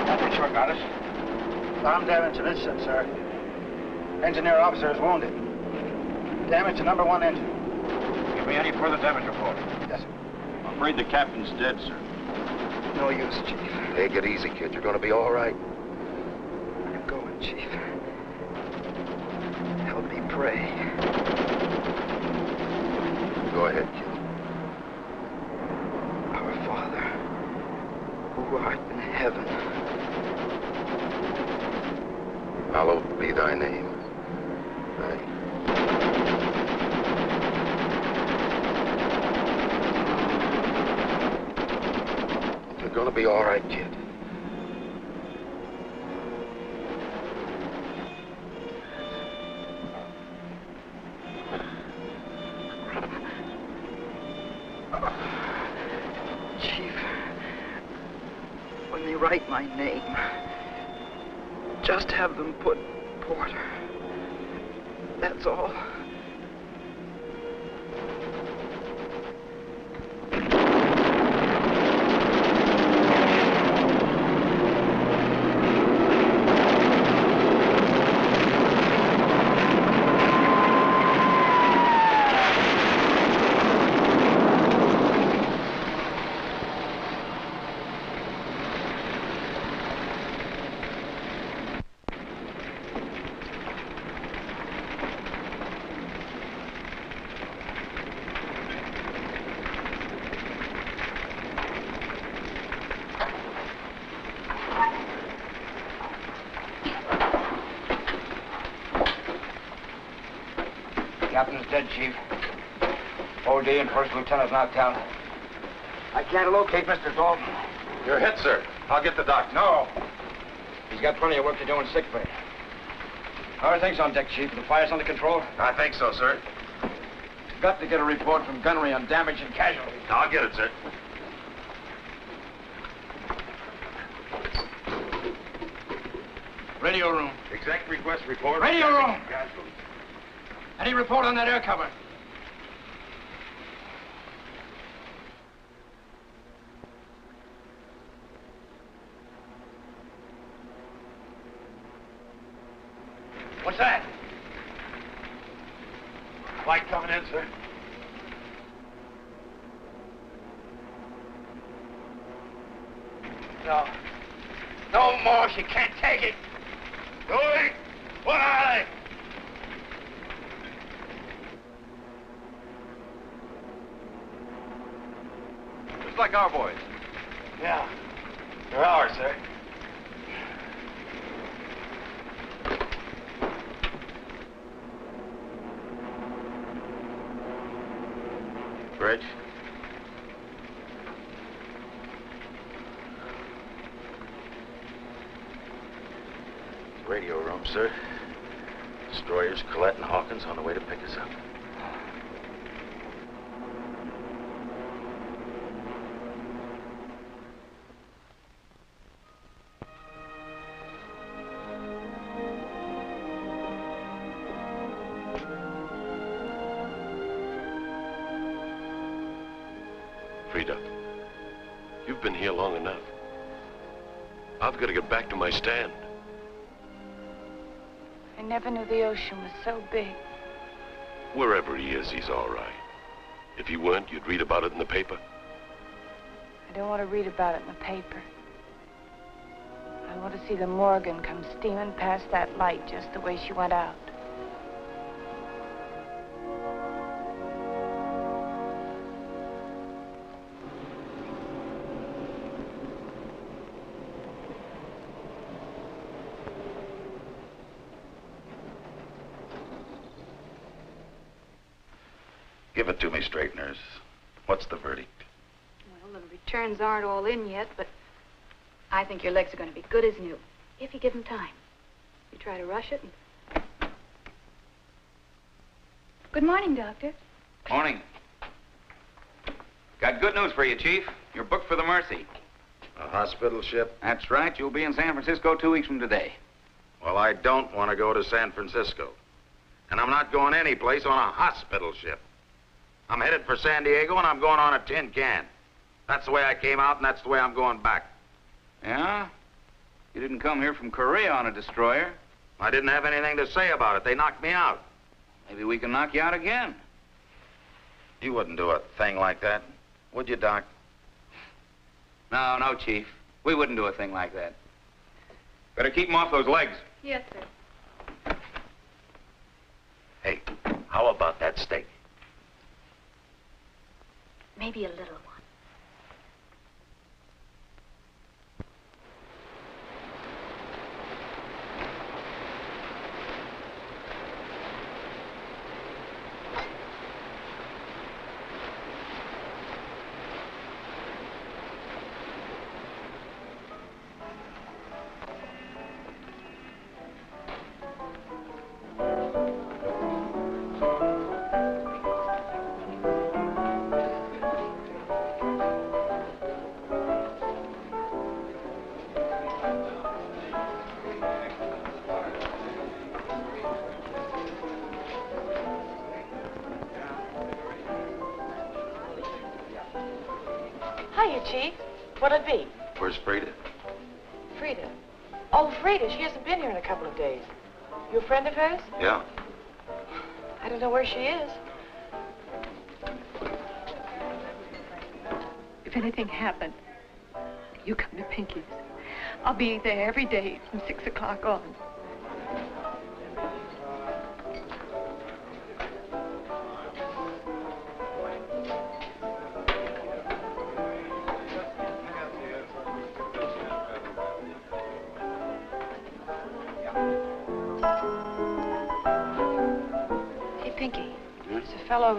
Captain Short got us. Bomb damage to this ship, sir. Engineer officer is wounded. Damage to number one engine. Give me any further damage report. Yes, sir. I'm afraid the captain's dead, sir. No use, Chief. Take it easy, kid. You're going to be all right. I'm going, Chief. Help me pray. Go ahead, kid. Our Father, who art in heaven, Hallowed be thy name. Thy You're gonna be all right, kid. Chief, when they write my name, just have them put Porter. That's all. Captain's dead, Chief. OD and First Lieutenant's knocked out. I can't locate Mr. Dalton. You're hit, sir. I'll get the doctor. No. He's got plenty of work to do in sick bay. How are things on deck, Chief? The fire's under control? I think so, sir. Got to get a report from gunnery on damage and casualties. I'll get it, sir. Radio room. Exec request report. Radio room. Any report on that air cover? What's that? Light coming in, sir. No. No more. She can't take it. Going. What are they? Just like our boys. Yeah. They're ours, sir. Bridge. Radio room, sir. Destroyers Colette and Hawkins on the way to pick us up. Get back to my stand. I never knew the ocean was so big. Wherever he is, he's all right. If he weren't, you'd read about it in the paper. I don't want to read about it in the paper. I want to see the Morgan come steaming past that light just the way she went out. The aren't all in yet, but I think your legs are going to be good as new, if you give them time. You try to rush it and... Good morning, Doctor. Morning. Got good news for you, Chief. You're booked for the Mercy. A hospital ship? That's right. You'll be in San Francisco two weeks from today. Well, I don't want to go to San Francisco. And I'm not going any place on a hospital ship. I'm headed for San Diego, and I'm going on a tin can. That's the way I came out, and that's the way I'm going back. Yeah? You didn't come here from Korea on a destroyer. I didn't have anything to say about it. They knocked me out. Maybe we can knock you out again. You wouldn't do a thing like that, would you, Doc? No, no, Chief. We wouldn't do a thing like that. Better keep him off those legs. Yes, sir. Hey, how about that steak? Maybe a little Chief. What'll it be? Where's Frida? Frida. Oh, Frida. She hasn't been here in a couple of days. You a friend of hers? Yeah. I don't know where she is. If anything happened, you come to Pinky's. I'll be there every day from 6 o'clock on.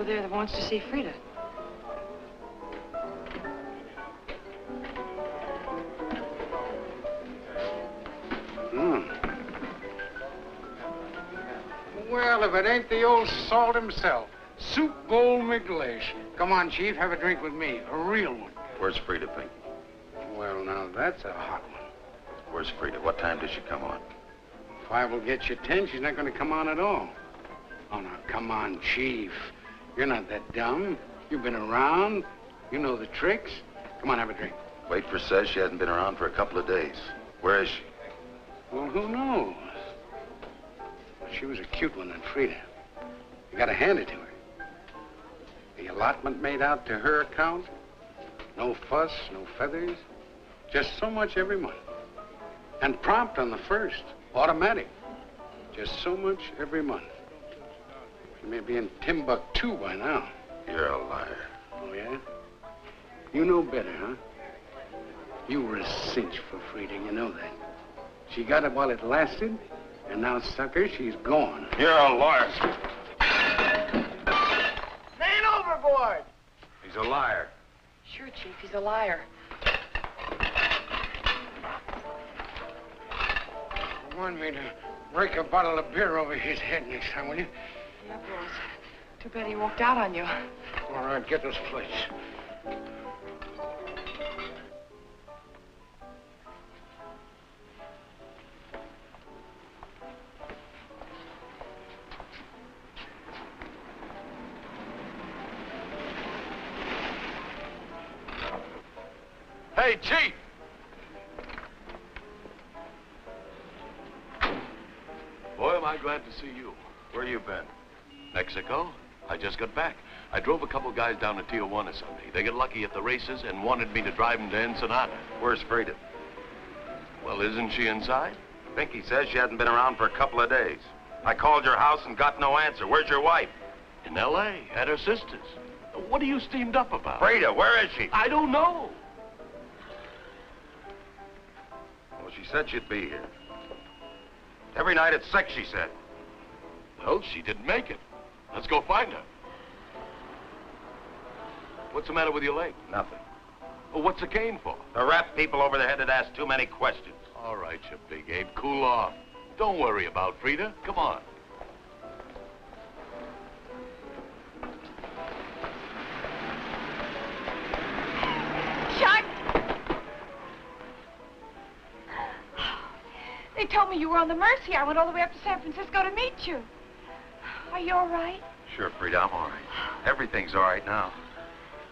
Over there that wants to see Frida. Hmm. Well, if it ain't the old salt himself, Soup Bowl McLeish. Come on, Chief, have a drink with me, a real one. Where's Frida, Pink? Well, now that's a hot one. Where's Frida? What time does she come on? Five will get you ten. She's not going to come on at all. Oh, now, come on, Chief. You're not that dumb. You've been around. You know the tricks. Come on, have a drink. Waitford says she hasn't been around for a couple of days. Where is she? Well, who knows? She was a cute one, that Frida. You gotta hand it to her. The allotment made out to her account. No fuss, no feathers. Just so much every month. And prompt on the first. Automatic. Just so much every month. She may be in Timbuktu by now. You're a liar. Oh, yeah? You know better, huh? You were a cinch for Frida, you know that. She got it while it lasted, and now, sucker, she's gone. You're a liar. Man overboard! He's a liar. Sure, Chief, he's a liar. Want me to break a bottle of beer over his head next time, will you? Boss. Too bad he walked out on you. All right, get those plates. Hey, Chief! Boy, am I glad to see you. Where you been? Mexico? I just got back. I drove a couple guys down to Tijuana Sunday. They got lucky at the races and wanted me to drive them to Ensenada. Where's Frida? Well, isn't she inside? Pinky says she hasn't been around for a couple of days. I called your house and got no answer. Where's your wife? In L.A., at her sister's. What are you steamed up about? Frida, where is she? I don't know. Well, she said she'd be here. Every night at six, she said. Well, she didn't make it. Let's go find her. What's the matter with your leg? Nothing. Well, what's the cane for? The rat people over the head had asked too many questions. All right, you big ape. Cool off. Don't worry about Frida. Come on. Chuck! They told me you were on the Mercy. I went all the way up to San Francisco to meet you. Are you all right? Sure, Frida, I'm all right. Everything's all right now.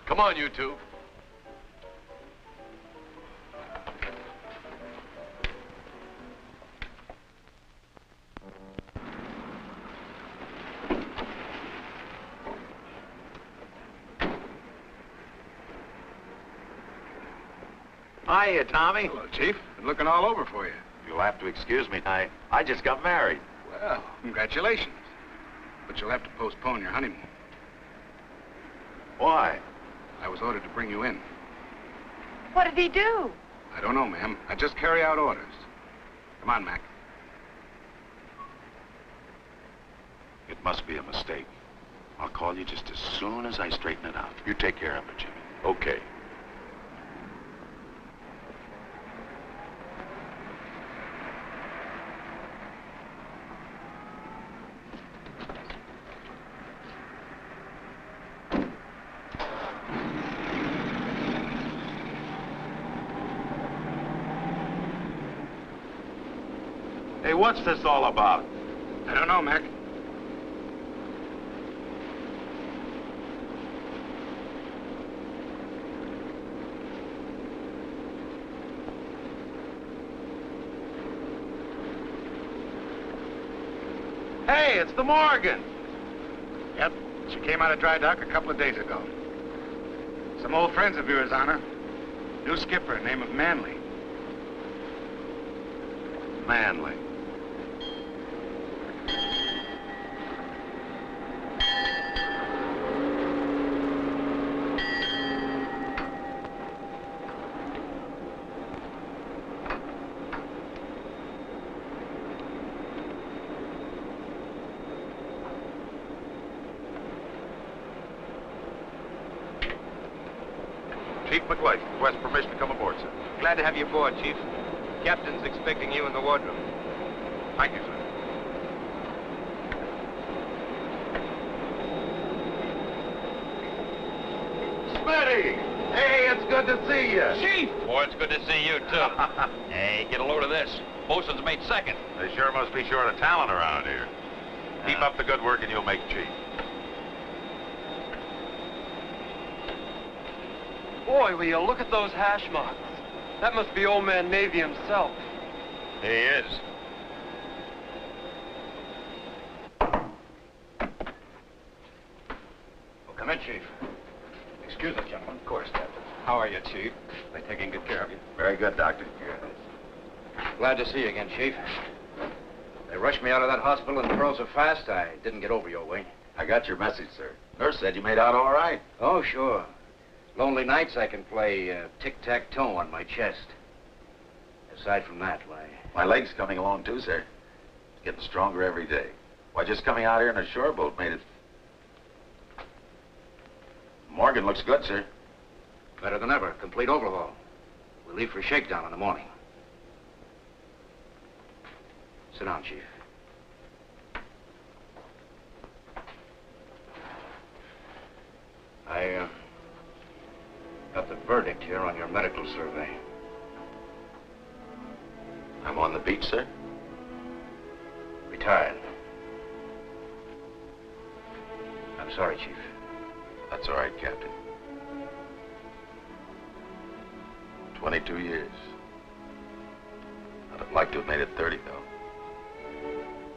Come on, you two. Hiya, uh, Tommy. Hello, Chief. Been looking all over for you. You'll have to excuse me. I, I just got married. Well, congratulations. But you'll have to postpone your honeymoon. Why? I was ordered to bring you in. What did he do? I don't know, ma'am. I just carry out orders. Come on, Mac. It must be a mistake. I'll call you just as soon as I straighten it out. You take care of it, Jimmy. Okay. What's this all about? I don't know, Mac. Hey, it's the Morgan. Yep. She came out of dry dock a couple of days ago. Some old friends of yours her. New skipper, name of Manley. Manley. Chief McLeod, request permission to come aboard, sir. Glad to have you aboard, Chief. Captain's expecting you in the wardroom. Thank you, sir. Smitty! Hey, it's good to see you. Chief! Boy, it's good to see you, too. hey, get a load of this. Bosun's made second. They sure must short of talent around here. Keep up the good work and you'll make chief. Boy, will you look at those hash marks. That must be old man Navy himself. He is. Well, come in, Chief. Excuse us, gentlemen. Of course, Captain. How are you, Chief? They taking good care of you? Very good, Doctor. Glad to see you again, Chief. They rushed me out of that hospital in pearl so fast, I didn't get over your way. I got your message, sir. Nurse said you made out all right. Oh, sure. Lonely nights I can play uh, tic-tac-toe on my chest. Aside from that, why... My leg's coming along, too, sir. It's getting stronger every day. Why, just coming out here in a shore boat made it... Morgan looks good, sir. Better than ever. Complete overhaul. We leave for shakedown in the morning. Sit down, Chief. I, uh, got the verdict here on your medical survey. I'm on the beach, sir. Retired. I'm sorry, Chief. That's all right, Captain. 22 years. I'd have liked to have made it 30, though.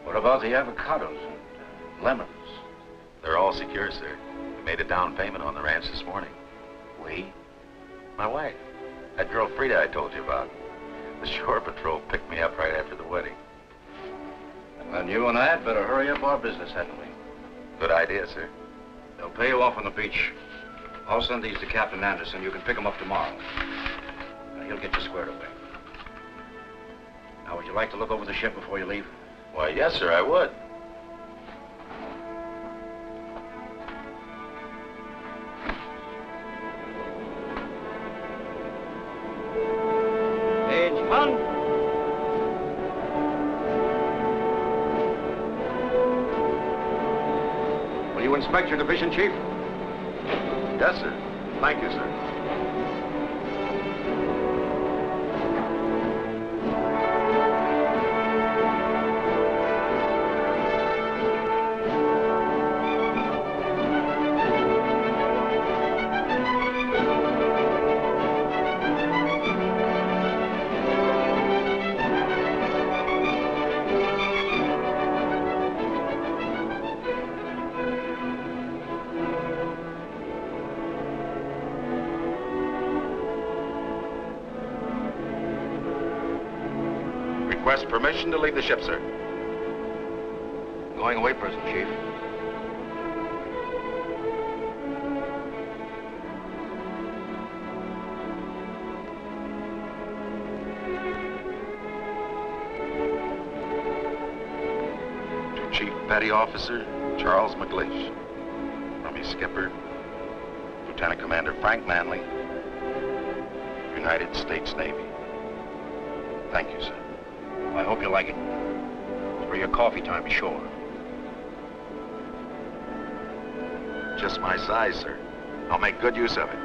What about the avocados and uh, lemons? They're all secure, sir. Made a down payment on the ranch this morning. We? My wife. That girl Frida I told you about. The shore patrol picked me up right after the wedding. And then you and I had better hurry up our business, hadn't we? Good idea, sir. They'll pay you off on the beach. I'll send these to Captain Anderson. You can pick them up tomorrow. Now, he'll get you squared away. Now, would you like to look over the ship before you leave? Why, yes, sir, I would. Your division, Chief? Yes, sir. Thank you, sir. The ship, sir. Going away prison, Chief. To Chief Petty Officer Charles McLeish. His skipper, Lieutenant Commander Frank Manley, United States Navy. Thank you, sir. I hope you like it. For your coffee time sure. Just my size, sir. I'll make good use of it.